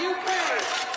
You can.